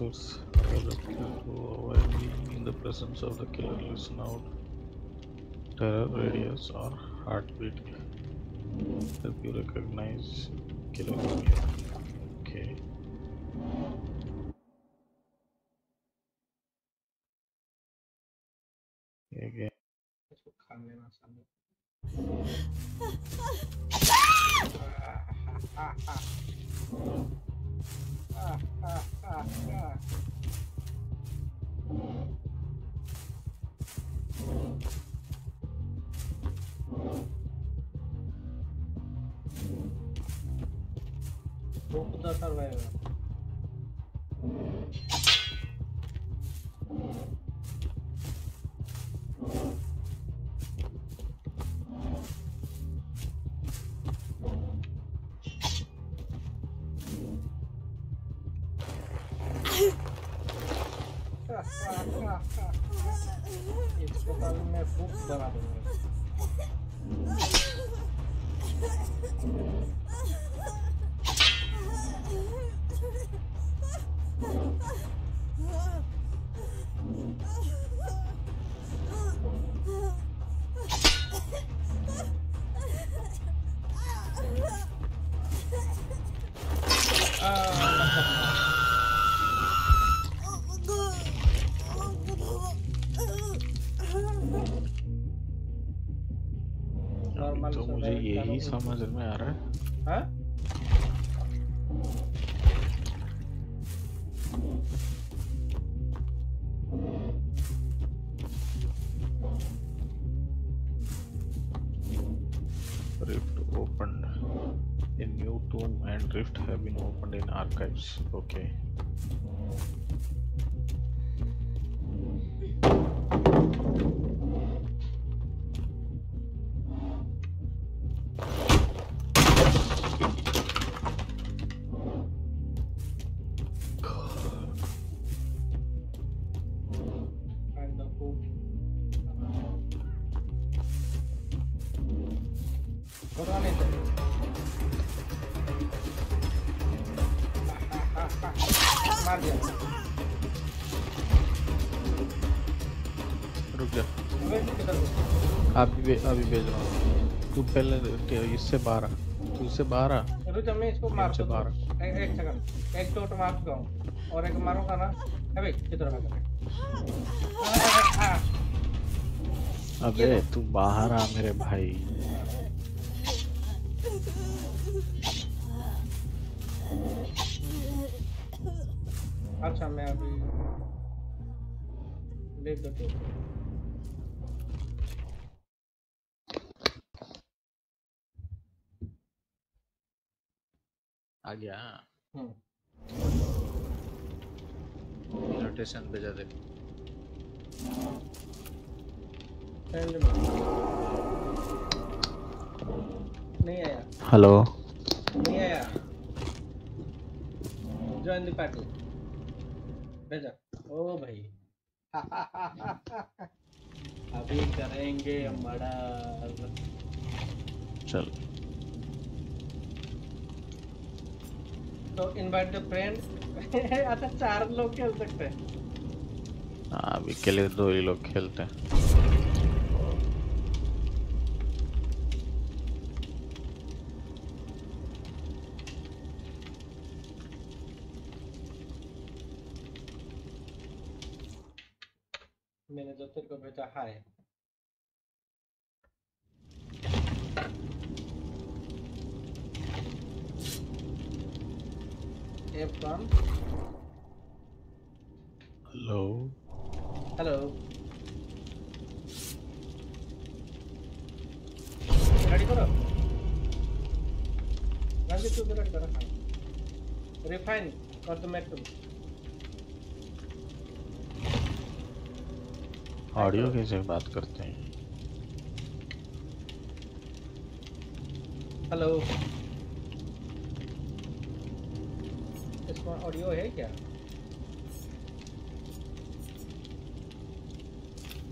resource available to avoid being in the presence of the killer. Listen out. Terror radius or heartbeat. Help you recognize killer. Okay. Again. इसको खा लेना सामने वो खुदा survivor इसको कल मैं फूक बना दूँगा यही समझ में आ रहा है हाँ Rift opened. A new tomb and rift have been opened in archives. Okay. भे, अभी भेज रहा हूँ। तू पहले ते- इससे बाहर आ तू इससे बाहर आ रुक मैं इसको मार से बाहर। एक एक सेकंड एक शॉट मार चुका हूँ। और एक मारूँगा ना? अबे किधर भाग अबे तू बाहर आ मेरे भाई। अच्छा मैं अभी देख देते आ गया। हम्म। नोटेशन भेजा दे नहीं आया। हेलो नहीं आया। ज्वाइन द पार्टी भेजा। ओ भाई। अभी करेंगे हम बड़ा चल। तो इनवाइट द फ्रेंड्स अच्छा चार लोग खेल सकते हैं। हाँ अभी के लिए दो ही लोग खेलते हैं। मैंने जो तेरे को भेजा हाय हेलो हेलो रेडी करो? रंजित तू रेडी करो हाँ रिफाइन कर दो मेट तुम ऑडियो कैसे बात करते हैं? हेलो इसमें ऑडियो है क्या?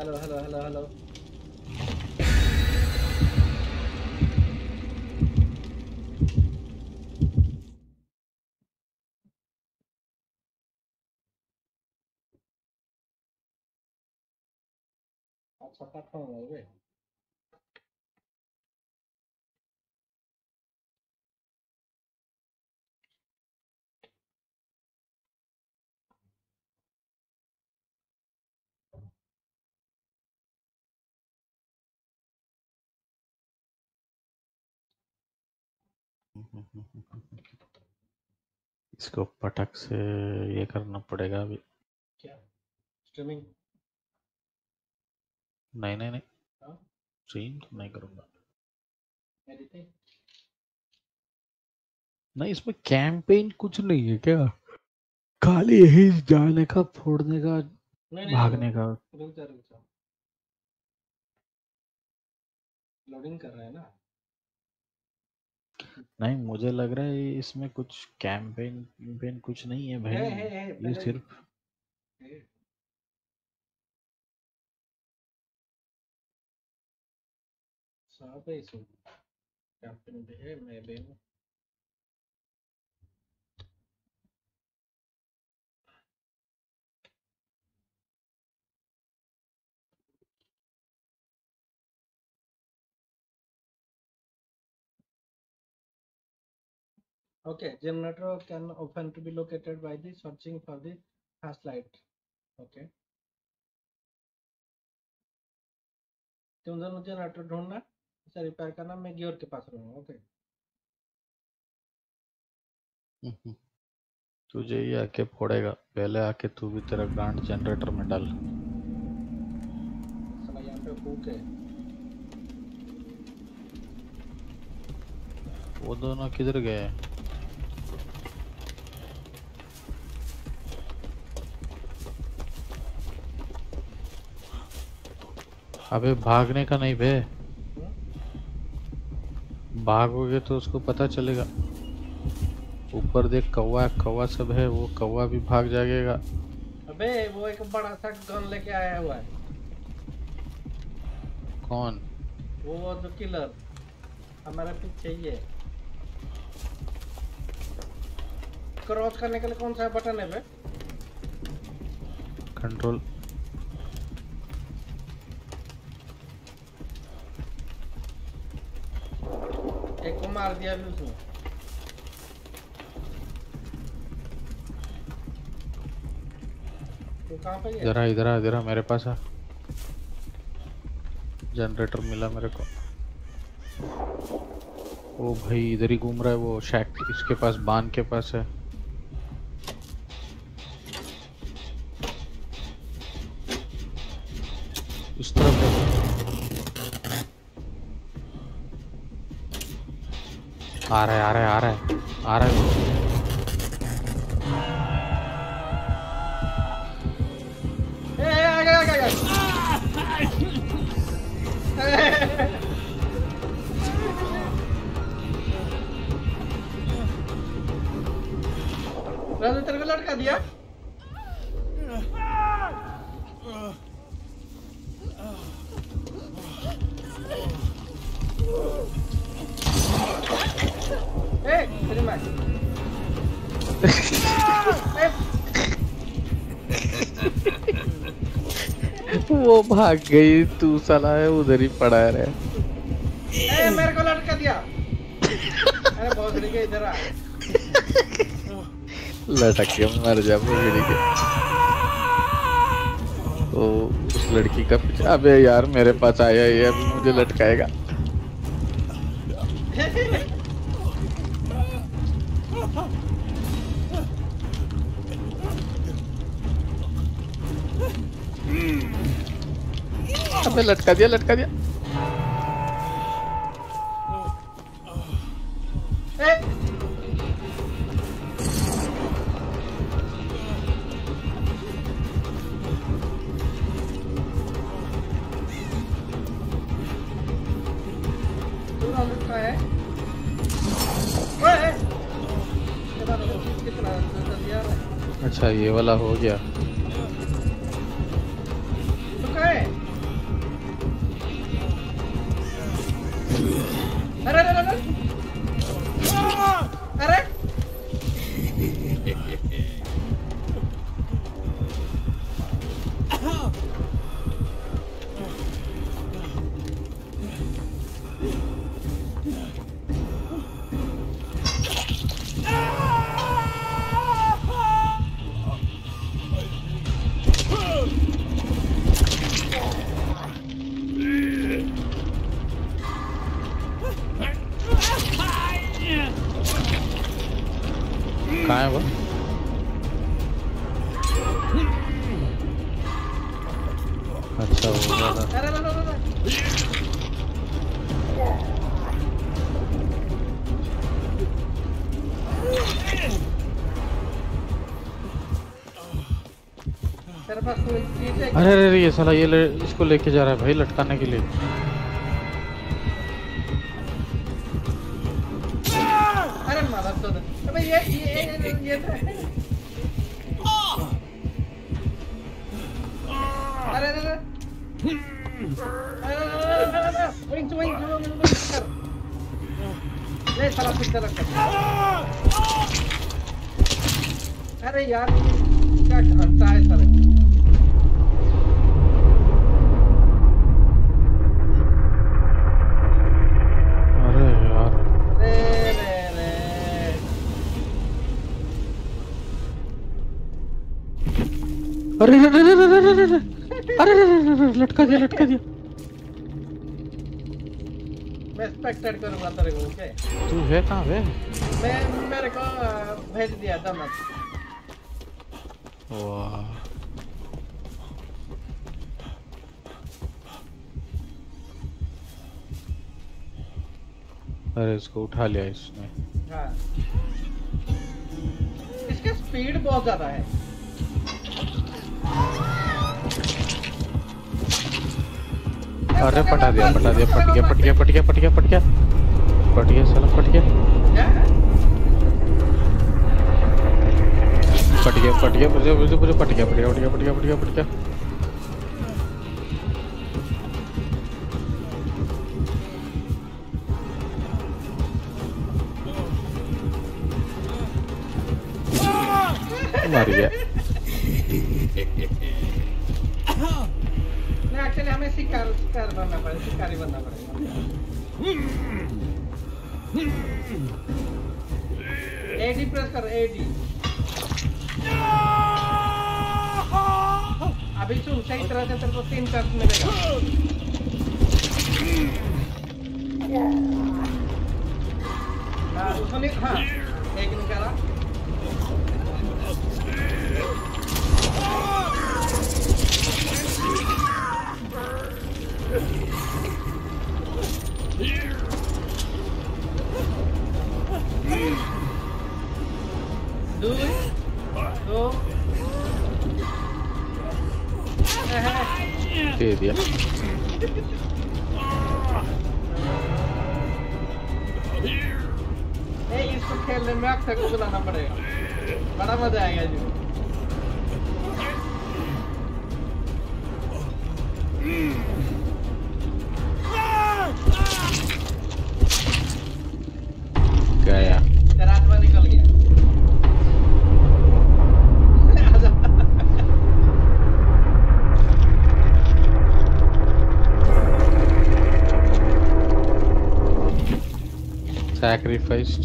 Hello, hello, hello, hello. That's. इसको पटक से ये करना पड़ेगा अभी। क्या? स्ट्रीमिंग नहीं नहीं नहीं। हाँ? स्ट्रीम तो नहीं करूँगा। नहीं इसमें कैंपेन कुछ नहीं है क्या? खाली यही जाने का फोड़ने का नहीं नहीं भागने का। लोडिंग कर रहा है ना? नहीं मुझे लग रहा है इसमें कुछ कैंपेन कैंपेन कुछ नहीं है भाई है है है ये पहले सिर्फ़ है। साफ़ है इसमें कैंपेन भी है मैं भी bem. Okay, generator can often to be located by the searching for the flashlight. Okay. तुम दोनों जनरेटर ढूंढना इसे रिपेयर करना मैं गियोर के पास रहूँगा ओके। तुझे ये आके फोड़ेगा। पहले आके तू भी तेरा गांड जनरेटर में डाल। साला यहाँ पे हुक है। वो दोनों किधर गए? अबे भागने का नहीं बे भागोगे तो उसको पता चलेगा। ऊपर देख कौवा कौवा सब है वो कौवा भी भाग जाएगा अबे वो एक बड़ा सा गन लेके आया हुआ है। कौन? वो जो किलर हमारे पीछे ही है। क्रॉस करने के लिए कौन सा बटन है बे कंट्रोल एक को मार दिया अभी उसने इधर आ इधर आ इधर आ मेरे पास आ जनरेटर मिला मेरे को ओ भाई इधर ही घूम रहा है वो शैक इसके पास बान के पास है इस तरफ़ आ रहा है, आ रहा है, आ रहा है। आ रहा है। तेरे को लटका दिया? भाग गई तू साला है उधर ही पड़ा है ए मेरे को लटका दिया। अरे भोसड़ी के इधर आ। लटक के मर जा बुगड़ी के। तो उस लड़की का पीछे अबे यार मेरे पास आया ये अभी मुझे लटकाएगा। अबे लटका दिया लटका दिया। अच्छा ये वाला हो गया। साला ये ले, इसको लेके जा रहा है भाई लटकाने के लिए अरे तो तो यार क्या घंटा है साले अरे अरे अरे अरे अरे अरे अरे अरे अरे अरे लटका दिया लटका दिया मैं स्पेक्टेड करूँगा तेरे को ओके तू है कहाँ बे मैं मेरे को भेज दिया था मैं वाह अरे इसको उठा लिया इसने हाँ इसका स्पीड बहुत ज़्यादा है अरे पटा दिया पटा दिया पट गया पट गया पट गया पट गया पट गया पट गया साला पट गया पट गया पट गया मुझे मुझे मुझे पट गया पट गया पट गया पट गया पट गया पट गया मर गया नहीं एक्चुअली हमें शिकार शिकार बनना पड़ेगा शिकारी बनना पड़ेगा एडी प्रेस कर एडी अभी सुन सही तरह से तेरे को तीन चांस मिलेगा हाँ उसने हाँ एक निकाला दुई दे दिया ए इसको खेलने में अक्सर को बुलाना पड़ेगा बड़ा मज़ा आएगा जी। गया। तेरा आत्मा निकल गया। Sacrificed.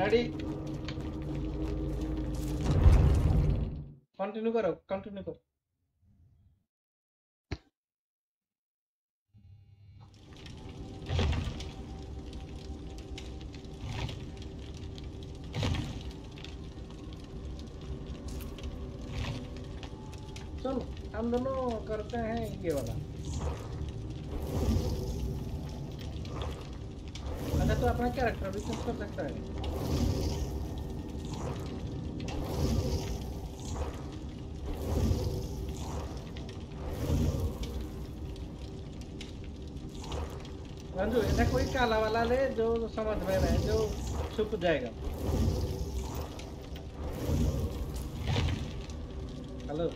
रेडी कंटिन्यू करो कंटिन्यू करो. चलो हम दोनों करते हैं ये वाला। तो अपना कैरेक्टर भी चेंज कर सकता है। रंजू ऐसा कोई काला वाला ले जो समझ में रहे, जो छुप जाएगा हेलो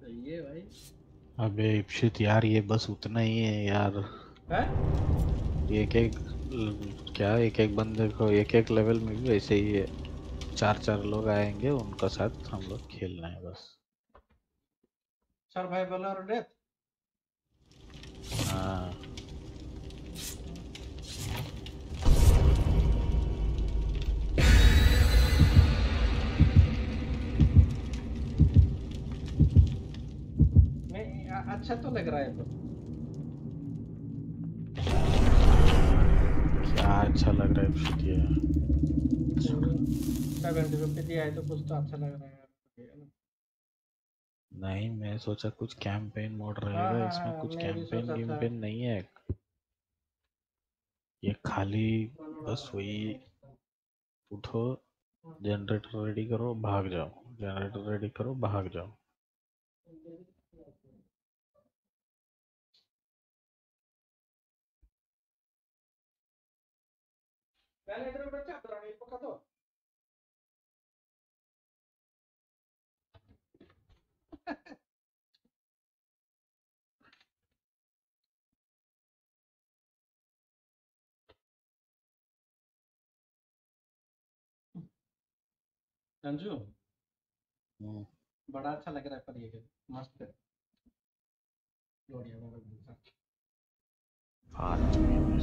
सही है भाई अबे इप्सित यार ये बस उतना ही है यार। है? एक एक क्या एक एक बंदे को एक एक लेवल में भी वैसे ही है। चार चार लोग आएँगे उनका साथ हम लोग खेलना है बस। सर्वाइवल और डेथ हाँ। अच्छा तो लग रहा है तो। क्या अच्छा लग रहा है फिर ये सेवेंटी रुपये दिया है तो कुछ तो अच्छा लग रहा है नहीं मैं सोचा कुछ कैंपेन मोड हाँ, रहेगा हाँ, इसमें हाँ, कुछ कैंपेन सोचा नहीं है। ये खाली बस वही उठो जनरेटर रेडी करो भाग जाओ। जनरेटर रेडी करो भाग जाओ। पहले इधर बच्चा तो नहीं पका तो संजू हम्म, बड़ा अच्छा लग रहा है पर ये मस्त है बढ़िया बढ़िया फालतू में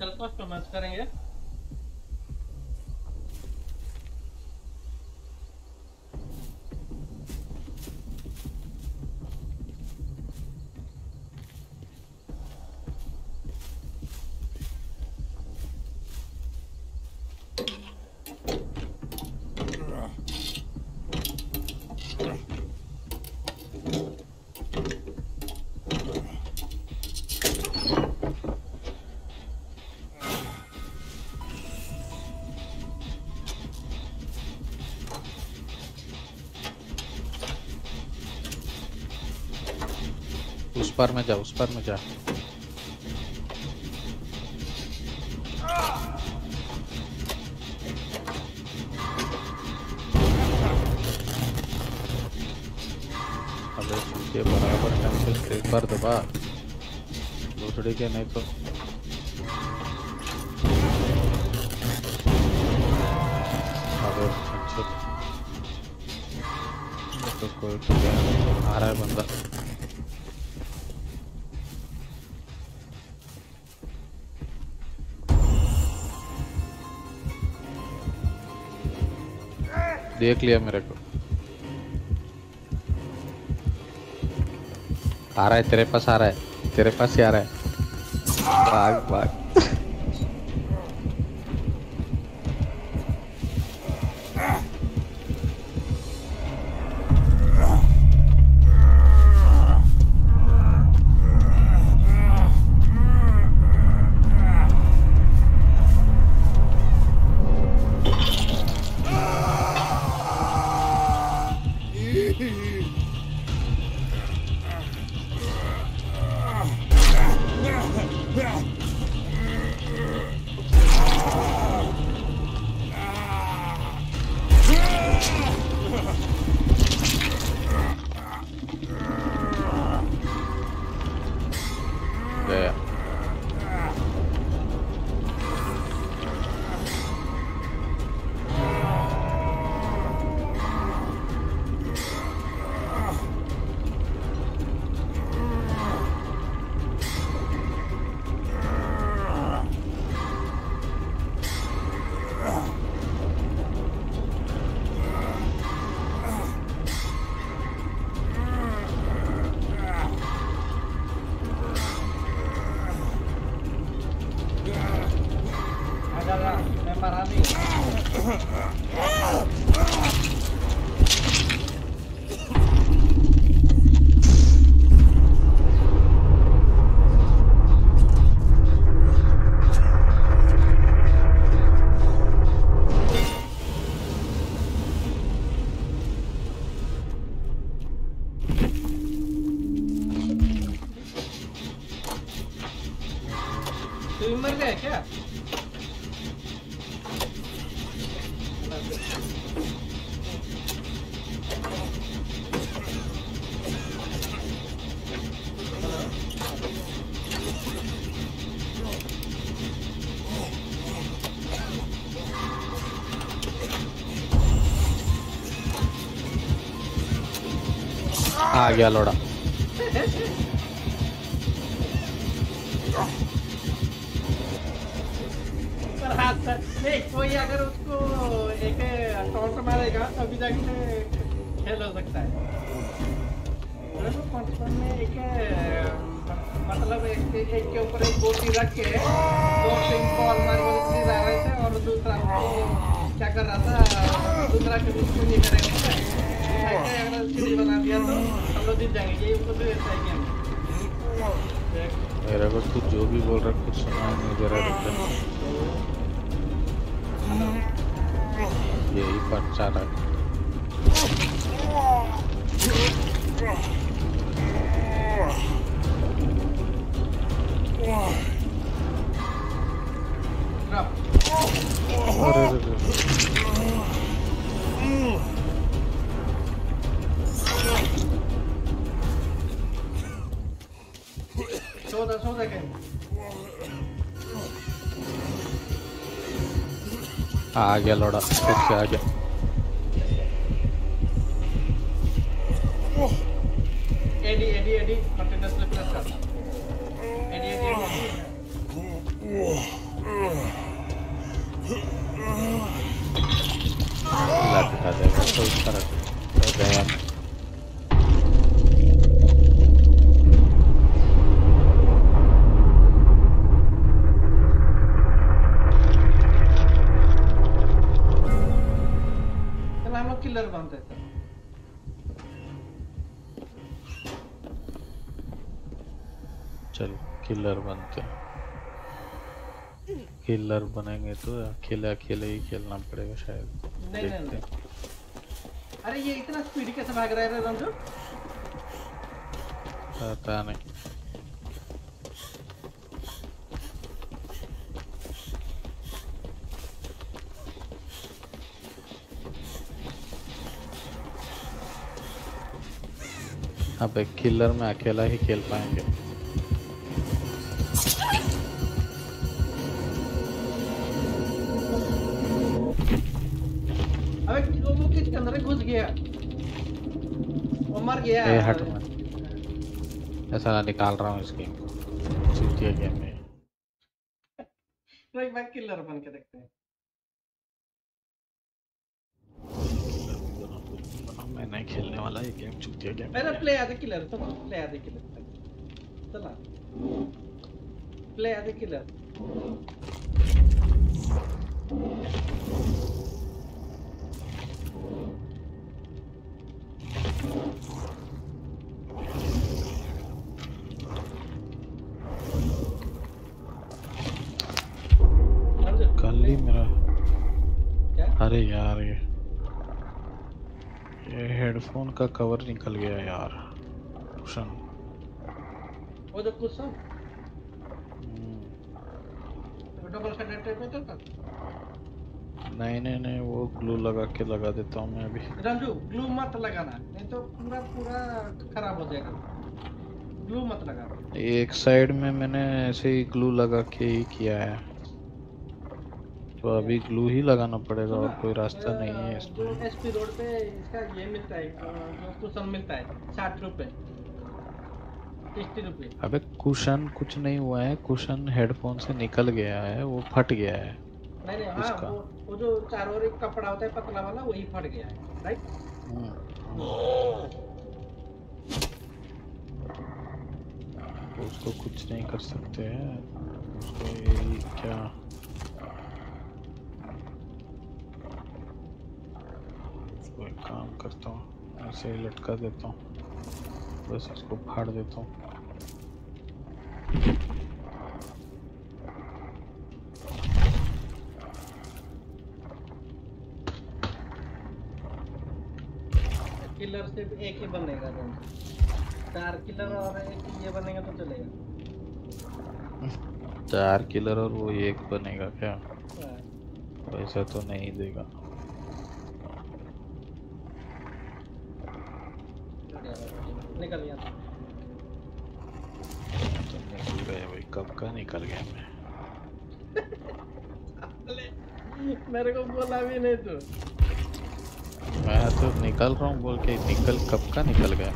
को कल कस्टमाइज करेंगे। उस पर में जा, उस पर में जा। के बराबर टाइम एक बार दबा दूसरे के नहीं तो। अच्छा तो कोई आ रहा है बंदा। देख लिया मेरे को। आ रहा है, तेरे पास आ रहा है, तेरे पास ही आ रहा है। भाग भाग। आ गया लोड़ा। नहीं, कोई अगर उसको एक मारेगा, तभी जाके खेल हो सकता है। में एक मतलब एक एक के ऊपर एक गोटी रख के दो बॉल मार के थे, और दूसरा क्या कर रहा था, दूसरा के उसको ये करेगा। बना दिया तो। को तू जो भी बोल रहा कुछ सुना नहीं दे रहा रिप्लाई यही पर चाह रहा अरे अरे, अरे चौदह चौदह के आ गया लोड़ा फिर से आ गया AD AD AD continuously press कर एडी एडी एडी लग का देगा तो इस तरह किलर बनेंगे तो अकेले अकेले ही खेलना पड़ेगा शायद। नहीं नहीं नहीं। अरे ये इतना स्पीड कैसे भाग रहा है रे रंजू? पता नहीं। अबे किलर में अकेला ही खेल पाएँगे। गया। वो मर गया। ए हट मैं ऐसा ना निकाल रहा हूँ इसकी चूतिया गेम में। एक बार किलर बन के देखते हैं। मैं नहीं खेलने वाला ये गेम चूतिया गेम अरे प्ले आधे किलर तो प्ले आधे किलर चला। प्ले आधे किलर कल ही मेरा क्या? अरे यार ये ये हेडफोन का कवर निकल गया यार कुशन वो सब। हम्म, डबल टेप में चलता नहीं नहीं नहीं वो ग्लू लगा के लगा देता हूँ मैं अभी। रंजू ग्लू मत लगाना नहीं तो पूरा पूरा खराब हो जाएगा। ग्लू मत लगाना एक साइड में मैंने ऐसे ही ग्लू लगा के ही किया है। तो अभी ग्लू ही लगाना पड़ेगा और कोई रास्ता नहीं है इसमें एसपी रोड पे इसका ये मिलता है कुशन मिलता है साठ रुपए। अबे कुशन कुछ नहीं हुआ है कुशन हेडफोन से निकल गया है वो फट गया है। नहीं हाँ वो, वो जो चारों ओर एक कपड़ा होता है पतला वाला वही फट गया है राइट तो उसको कुछ नहीं कर सकते हैं। उसको यही क्या? उसको एक काम करता हूँ ऐसे ही लटका देता हूँ। बस इसको फाड़ देता हूँ। किलर सिर्फ़ एक ही बनेगा रंजू चार किलर और एक ये बनेगा तो चलेगा। चार किलर और वो एक बनेगा क्या? हाँ। पैसा तो नहीं देगा। निकल गया। तो निकल गया भाई कब का निकल गया मैं? मेरे को बोला भी नहीं तू। मैं तो निकल रहा हूँ बोल के निकल कब का निकल गया?